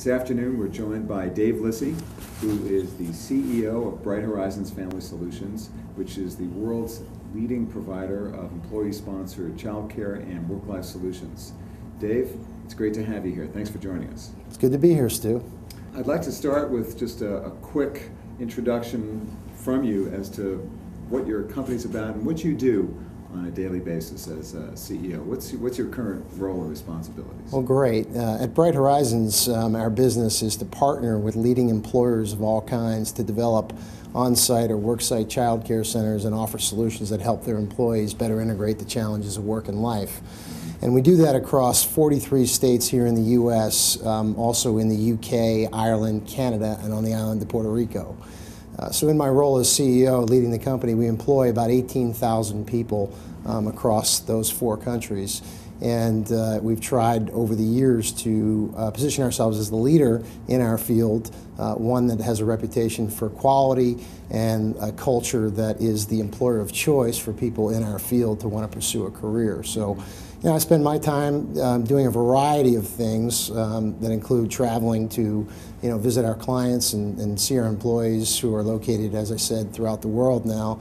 This afternoon, we're joined by Dave Lissy, who is the CEO of Bright Horizons Family Solutions, which is the world's leading provider of employee-sponsored childcare and work-life solutions. Dave, it's great to have you here. Thanks for joining us. It's good to be here, Stu. I'd like to start with just a, a quick introduction from you as to what your company's about and what you do on a daily basis as a CEO. What's, what's your current role and responsibilities? Well, great. Uh, at Bright Horizons, um, our business is to partner with leading employers of all kinds to develop on site or work site child care centers and offer solutions that help their employees better integrate the challenges of work and life. And we do that across 43 states here in the U.S., um, also in the U.K., Ireland, Canada, and on the island of Puerto Rico. Uh, so, in my role as CEO leading the company, we employ about 18,000 people um, across those four countries. And uh, we've tried over the years to uh, position ourselves as the leader in our field, uh, one that has a reputation for quality and a culture that is the employer of choice for people in our field to want to pursue a career. So, you know, I spend my time um, doing a variety of things um, that include traveling to, you know, visit our clients and, and see our employees who are located, as I said, throughout the world now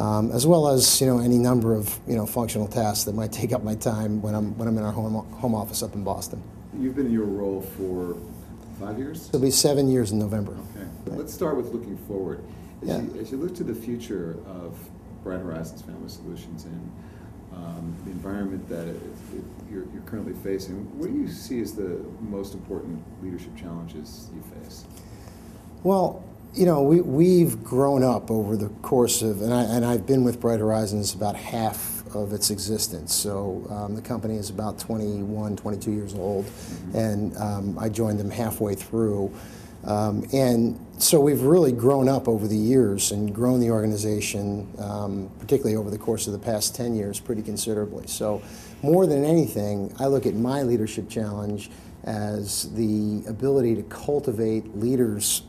um, as well as you know any number of you know functional tasks that might take up my time when I'm when I'm in our home home office up in Boston. You've been in your role for five years. It'll be seven years in November. Okay, right. let's start with looking forward. As, yeah. you, as you look to the future of Bright Horizons Family Solutions and um, the environment that it, it, you're, you're currently facing, what do you see as the most important leadership challenges you face? Well, you know, we, we've grown up over the course of, and, I, and I've been with Bright Horizons about half of its existence. So um, the company is about 21, 22 years old, mm-hmm. and um, I joined them halfway through. Um, and so we've really grown up over the years and grown the organization, um, particularly over the course of the past 10 years, pretty considerably. So, more than anything, I look at my leadership challenge as the ability to cultivate leaders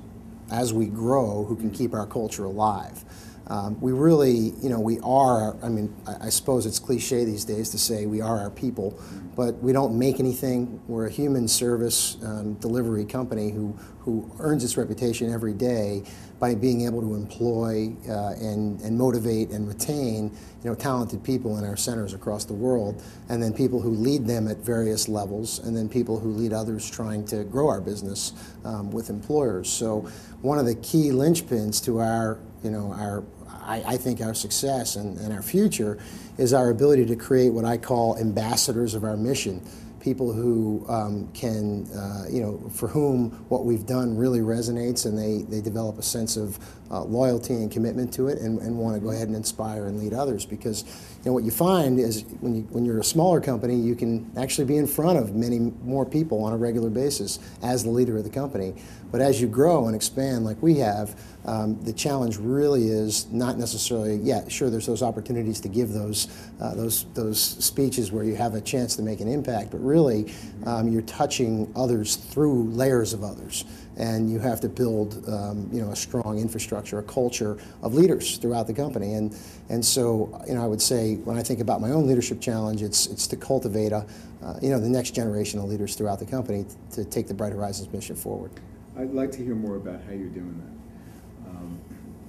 as we grow who can keep our culture alive. Um, we really, you know, we are, I mean, I, I, suppose it's cliche these days to say we are our people, but we don't make anything. We're a human service um, delivery company who, who earns its reputation every day by being able to employ uh, and, and motivate and retain, you know, talented people in our centers across the world, and then people who lead them at various levels, and then people who lead others trying to grow our business um, with employers. So one of the key linchpins to our you know, our, I, I think our success and, and our future is our ability to create what I call ambassadors of our mission people who um, can, uh, you know, for whom what we've done really resonates and they, they develop a sense of uh, loyalty and commitment to it and, and want to go ahead and inspire and lead others. Because, you know, what you find is when, you, when you're a smaller company, you can actually be in front of many more people on a regular basis as the leader of the company. But as you grow and expand like we have, um, the challenge really is not necessarily, yeah, sure, there's those opportunities to give those, uh, those, those speeches where you have a chance to make an impact, but really um, you're touching others through layers of others. And you have to build, um, you know, a strong infrastructure, a culture of leaders throughout the company. And, and so, you know, I would say when I think about my own leadership challenge, it's, it's to cultivate a, uh, you know, the next generation of leaders throughout the company to take the Bright Horizons mission forward. I'd like to hear more about how you're doing that.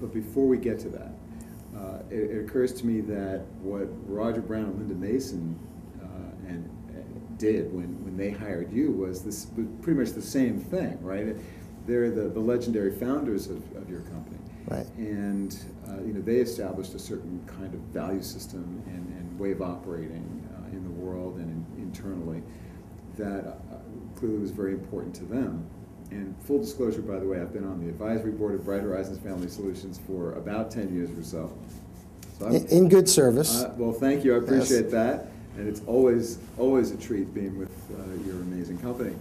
But before we get to that, uh, it, it, occurs to me that what Roger Brown and Linda Mason uh, and, uh, did when, when they hired you was this was pretty much the same thing, right? They're the, the legendary founders of, of your company. Right. And uh, you know they established a certain kind of value system and, and way of operating uh, in the world and in, internally that uh, clearly was very important to them. And full disclosure, by the way, I've been on the advisory board of Bright Horizons Family Solutions for about 10 years or so. so in, in, good service. Uh, well, thank you. I appreciate yes. that. And it's always, always a treat being with uh, your amazing company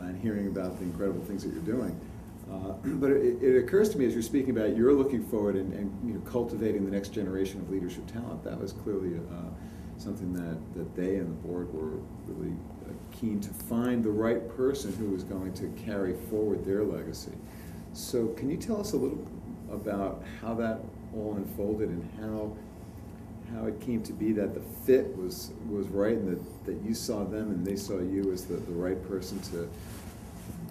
and hearing about the incredible things that you're doing. Uh, but it, it, occurs to me as you're speaking about you're looking forward and, and you know, cultivating the next generation of leadership talent. That was clearly uh, something that, that they and the board were really keen to find the right person who was going to carry forward their legacy. So, can you tell us a little about how that all unfolded and how how it came to be that the fit was was right and that, that you saw them and they saw you as the, the right person to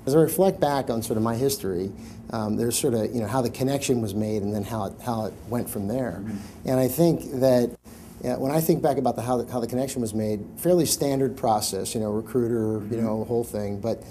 as I reflect back on sort of my history, um, there's sort of you know how the connection was made and then how it, how it went from there. And I think that yeah, when I think back about the, how, the, how the connection was made, fairly standard process, you know, recruiter, you know, the whole thing. But,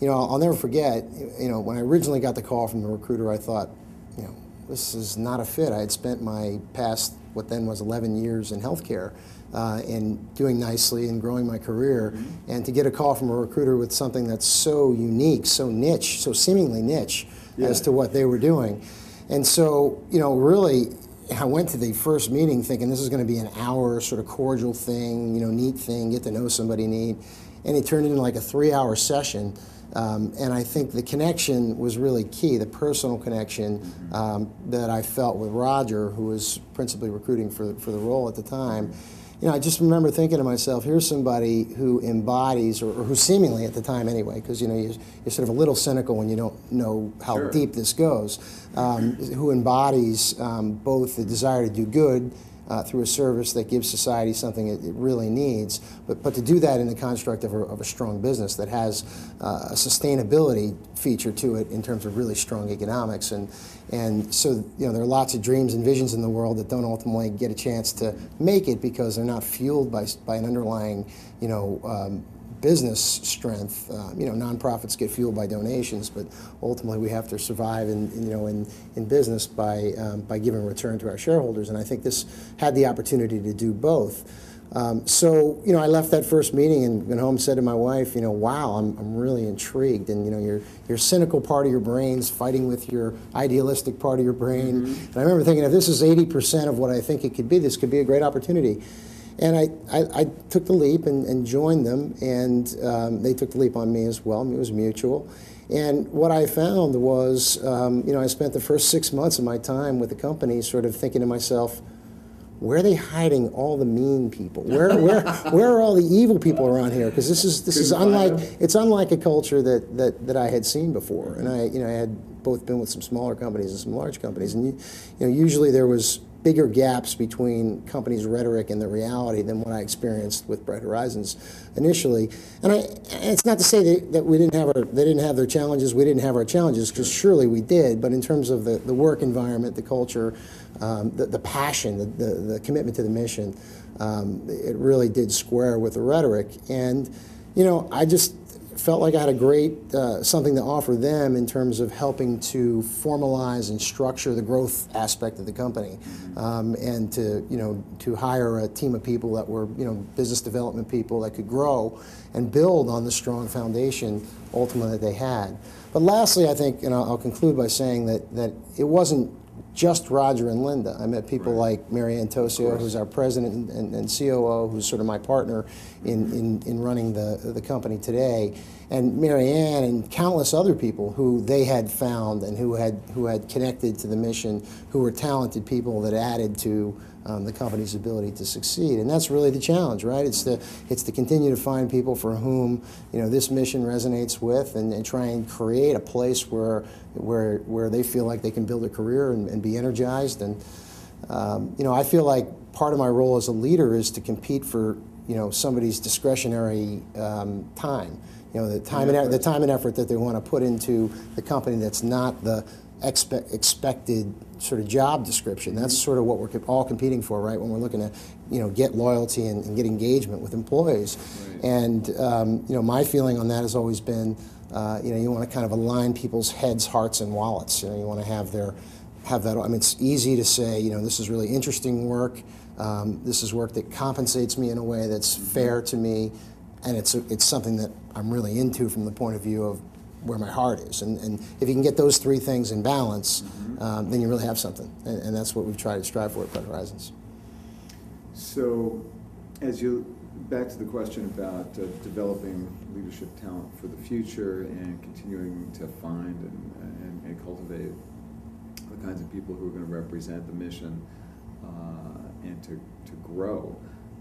you know, I'll, I'll never forget, you know, when I originally got the call from the recruiter, I thought, you know, this is not a fit. I had spent my past, what then was 11 years in healthcare uh, and doing nicely and growing my career. And to get a call from a recruiter with something that's so unique, so niche, so seemingly niche as to what they were doing. And so, you know, really, I went to the first meeting thinking this is going to be an hour sort of cordial thing, you know, neat thing, get to know somebody neat. And it turned into like a three hour session. Um, and I think the connection was really key, the personal connection um, that I felt with Roger, who was principally recruiting for, for the role at the time. You know, I just remember thinking to myself, here's somebody who embodies, or, or who seemingly at the time anyway, because you know you're, you're sort of a little cynical when you don't know how Sure. deep this goes, um, who embodies um, both the desire to do good uh, through a service that gives society something it, it really needs, but, but to do that in the construct of a, of a strong business that has uh, a sustainability feature to it in terms of really strong economics. And, and so, you know, there are lots of dreams and visions in the world that don't ultimately get a chance to make it because they're not fueled by, by an underlying, you know, um, business strength. Uh, you know, nonprofits get fueled by donations, but ultimately we have to survive in, you know, in, in business by, um, by giving return to our shareholders. And I think this had the opportunity to do both. Um, so, you know, I left that first meeting and went home and said to my wife, you know, wow, I'm, I'm really intrigued. And, you know, your, your cynical part of your brain's fighting with your idealistic part of your brain. And I remember thinking, if this is 80% of what I think it could be, this could be a great opportunity. And I, I, I took the leap and, and joined them, and um, they took the leap on me as well. It was mutual. And what I found was, um, you know, I spent the first six months of my time with the company sort of thinking to myself, where are they hiding all the mean people? Where, where, where are all the evil people around here? Because this is, this is unlike, it's unlike a culture that, that, that I had seen before. And I, you know, I had both been with some smaller companies and some large companies. And, you, you know, usually there was bigger gaps between companies' rhetoric and the reality than what I experienced with Bright Horizons initially. And I, it's not to say that, that we didn't have our, they didn't have their challenges, we didn't have our challenges, because surely we did. But in terms of the, the work environment, the culture, um, the, the passion, the, the, the commitment to the mission, um, it really did square with the rhetoric. And, you know, I just felt like I had a great uh, something to offer them in terms of helping to formalize and structure the growth aspect of the company, um, and to you know to hire a team of people that were you know business development people that could grow and build on the strong foundation ultimately that they had. But lastly, I think, and I'll, I'll conclude by saying that that it wasn't just Roger and Linda. I met people Right. like Mary Ann Tocio, who's our president and, and, and COO, who's sort of my partner in, in, in running the, the company today, and Mary Ann and countless other people who they had found and who had, who had connected to the mission, who were talented people that added to um, the company's ability to succeed. And that's really the challenge, right? It's to, it's to continue to find people for whom you know, this mission resonates with and, and try and create a place where, where, where they feel like they can build a career and, and be energized. And, um, you know, I feel like part of my role as a leader is to compete for, you know, somebody's discretionary um, time. You know, the time and, the time and effort that they want to put into the company that's not the expe- expected sort of job description. That's sort of what we're all competing for, right? When we're looking to, you know, get loyalty and, and get engagement with employees. Right. And um, you know, my feeling on that has always been, uh, you know, you want to kind of align people's heads, hearts, and wallets. You know, you want to have their have that. I mean, it's easy to say, you know, this is really interesting work. Um, this is work that compensates me in a way that's fair to me, and it's it's something that I'm really into from the point of view of where my heart is. And, and if you can get those three things in balance, um, then you really have something. And, and that's what we've tried to strive for at Bright Horizons. So, as you, back to the question about uh, developing leadership talent for the future and continuing to find and, and, and cultivate the kinds of people who are going to represent the mission uh, and to, to grow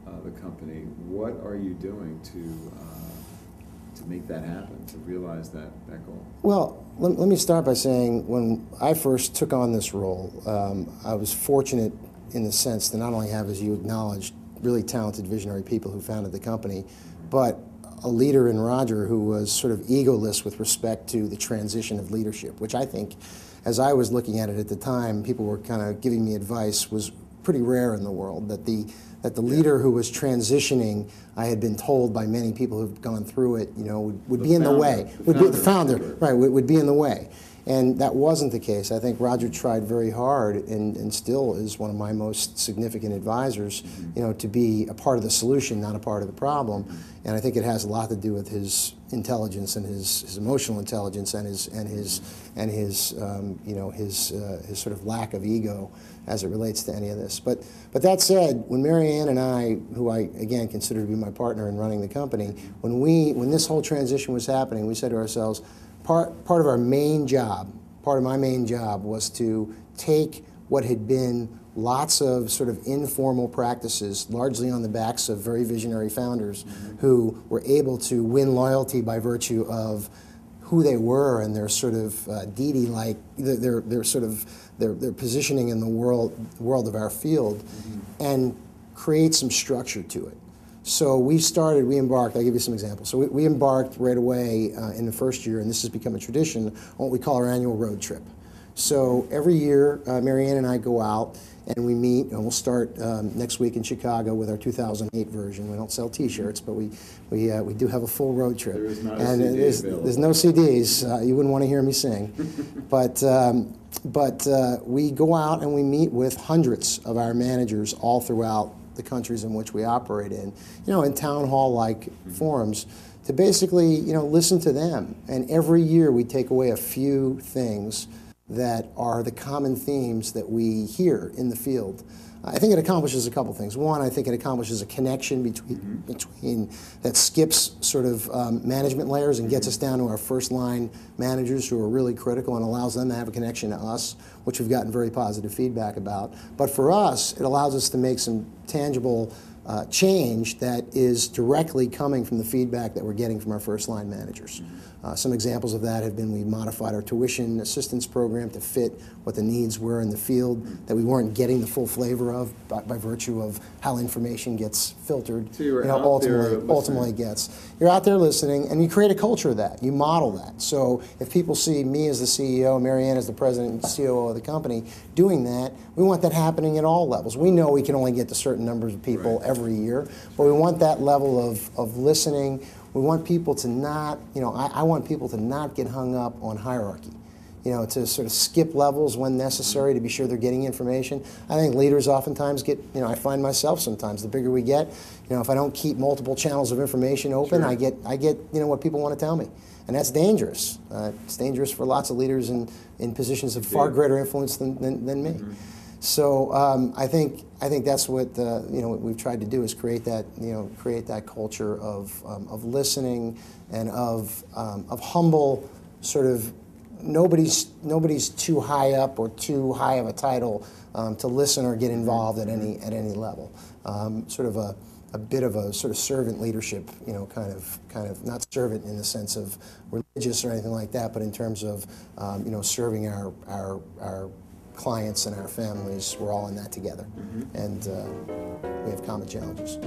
uh, the company, what are you doing to, uh, to make that happen, to realize that, that goal? Well, let, let me start by saying when I first took on this role, um, I was fortunate in the sense to not only have, as you acknowledged, really talented visionary people who founded the company, but a leader in Roger who was sort of egoless with respect to the transition of leadership, which I think, as I was looking at it at the time, people were kind of giving me advice was pretty rare in the world. That the that the leader who was transitioning, I had been told by many people who've gone through it, you know, would, would be in the way. the would be the founder, founder, right? Would, would be in the way. And that wasn't the case. I think Roger tried very hard and, and still is one of my most significant advisors, you know, to be a part of the solution, not a part of the problem. And I think it has a lot to do with his intelligence and his, his emotional intelligence and his and his and his um, you know his uh, his sort of lack of ego as it relates to any of this. But but that said, when Mary Ann and I, who I again consider to be my partner in running the company, when we when this whole transition was happening, we said to ourselves, part part of our main job, part of my main job was to take what had been lots of sort of informal practices, largely on the backs of very visionary founders who were able to win loyalty by virtue of who they were and their sort of uh, deity like their, their, their sort of their, their positioning in the world world of our field and create some structure to it. So we started, we embarked, I'll give you some examples. So we, we embarked right away uh, in the first year, and this has become a tradition, on what we call our annual road trip. So every year, uh, Mary Ann and I go out and we meet, and we'll start um, next week in Chicago with our 2008 version. We don't sell T-shirts, but we we, uh, we do have a full road trip. There is not a and CD there's, there's no CDs. Uh, you wouldn't want to hear me sing, but um, but uh, we go out and we meet with hundreds of our managers all throughout the countries in which we operate in. You know, in town hall like forums to basically you know listen to them. And every year we take away a few things that are the common themes that we hear in the field. I think it accomplishes a couple things. One, I think it accomplishes a connection between between that skips sort of um, management layers and gets us down to our first line managers who are really critical and allows them to have a connection to us, which we've gotten very positive feedback about. But for us, it allows us to make some tangible uh, change that is directly coming from the feedback that we're getting from our first line managers. Uh, some examples of that have been we modified our tuition assistance program to fit what the needs were in the field that we weren't getting the full flavor of by, by virtue of how information gets filtered. So you were know, ultimately, ultimately gets. You're out there listening, and you create a culture of that. You model that. So if people see me as the CEO, Mary Ann as the president and COO of the company doing that, we want that happening at all levels. We know we can only get to certain numbers of people Right. every year, but we want that level of, of listening. We want people to not, you know, I, I want people to not get hung up on hierarchy you know, to sort of skip levels when necessary to be sure they're getting information. I think leaders oftentimes get, you know, I find myself sometimes the bigger we get, you know, if I don't keep multiple channels of information open, Sure. I get, I get, you know, what people want to tell me, and that's dangerous. Uh, it's dangerous for lots of leaders in, in positions of far Yeah. greater influence than, than, than me. So um, I think I think that's what uh, you know what we've tried to do is create that you know create that culture of um, of listening and of um, of humble sort of nobody's nobody's too high up or too high of a title um, to listen or get involved at any at any level. Um, sort of a, a bit of a sort of servant leadership, you know, kind of kind of not servant in the sense of religious or anything like that, but in terms of um, you know serving our our our clients and our families. We're all in that together, and uh, we have common challenges.